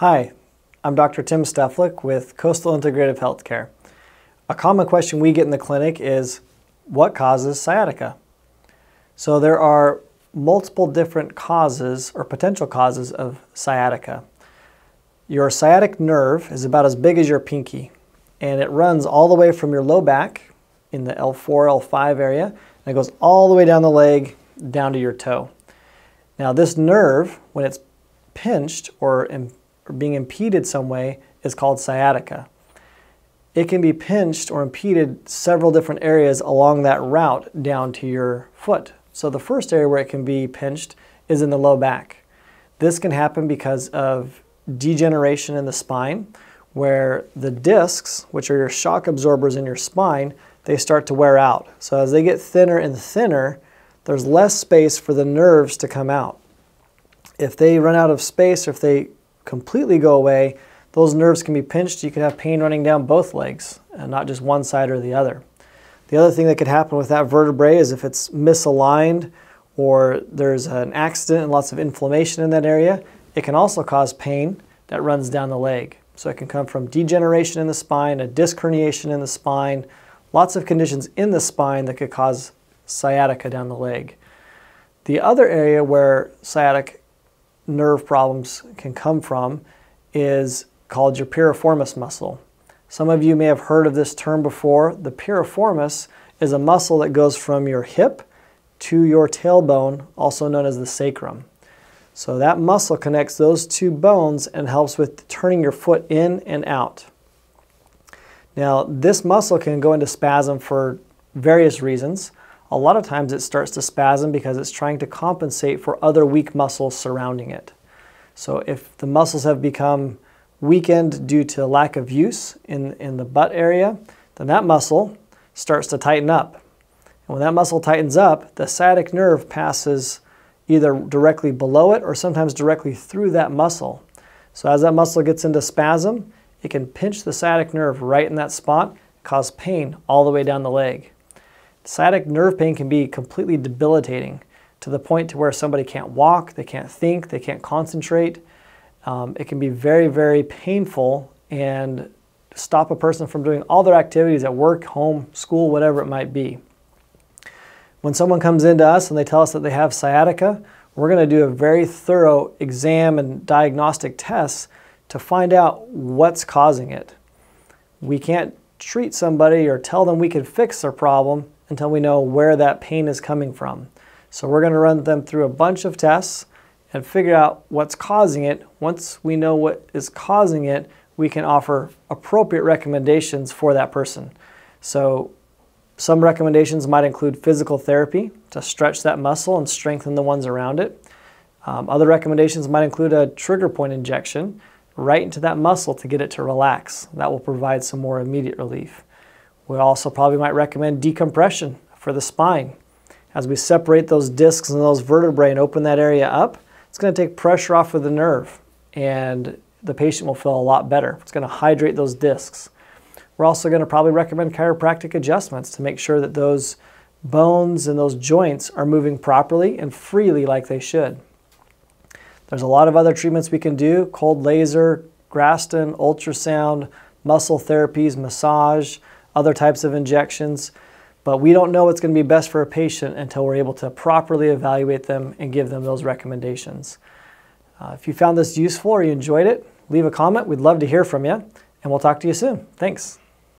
Hi, I'm Dr. Tim Steflik with Coastal Integrative Healthcare. A common question we get in the clinic is what causes sciatica? So there are multiple different causes or potential causes of sciatica. Your sciatic nerve is about as big as your pinky and it runs all the way from your low back in the L4, L5 area and it goes all the way down the leg down to your toe. Now this nerve, when it's pinched or or being impeded some way is called sciatica. It can be pinched or impeded several different areas along that route down to your foot. So the first area where it can be pinched is in the low back. This can happen because of degeneration in the spine where the discs, which are your shock absorbers in your spine, they start to wear out. So as they get thinner and thinner, there's less space for the nerves to come out. If they run out of space or if they completely go away, those nerves can be pinched. You could have pain running down both legs and not just one side or the other. The other thing that could happen with that vertebrae is if it's misaligned or there's an accident and lots of inflammation in that area, it can also cause pain that runs down the leg. So it can come from degeneration in the spine, a disc herniation in the spine, lots of conditions in the spine that could cause sciatica down the leg. The other area where sciatic nerve problems can come from is called your piriformis muscle. Some of you may have heard of this term before. The piriformis is a muscle that goes from your hip to your tailbone, also known as the sacrum. So that muscle connects those two bones and helps with turning your foot in and out. Now, this muscle can go into spasm for various reasons. A lot of times it starts to spasm because it's trying to compensate for other weak muscles surrounding it. So if the muscles have become weakened due to lack of use in, in the butt area, then that muscle starts to tighten up. And when that muscle tightens up, the sciatic nerve passes either directly below it or sometimes directly through that muscle. So as that muscle gets into spasm, it can pinch the sciatic nerve right in that spot, cause pain all the way down the leg. Sciatic nerve pain can be completely debilitating to the point to where somebody can't walk, they can't think, they can't concentrate. Um, it can be very, very painful and stop a person from doing all their activities at work, home, school, whatever it might be. When someone comes into us and they tell us that they have sciatica, we're going to do a very thorough exam and diagnostic tests to find out what's causing it. We can't treat somebody or tell them we can fix their problem until we know where that pain is coming from. So we're going to run them through a bunch of tests and figure out what's causing it. Once we know what is causing it, we can offer appropriate recommendations for that person. So some recommendations might include physical therapy to stretch that muscle and strengthen the ones around it. Um, other recommendations might include a trigger point injection right into that muscle to get it to relax. That will provide some more immediate relief. We also probably might recommend decompression for the spine. As we separate those discs and those vertebrae and open that area up, it's going to take pressure off of the nerve and the patient will feel a lot better. It's going to hydrate those discs. We're also going to probably recommend chiropractic adjustments to make sure that those bones and those joints are moving properly and freely like they should. There's a lot of other treatments we can do, cold laser, Graston, ultrasound, muscle therapies, massage, other types of injections, but we don't know what's going to be best for a patient until we're able to properly evaluate them and give them those recommendations. Uh, if you found this useful or you enjoyed it, leave a comment. We'd love to hear from you, and we'll talk to you soon. Thanks.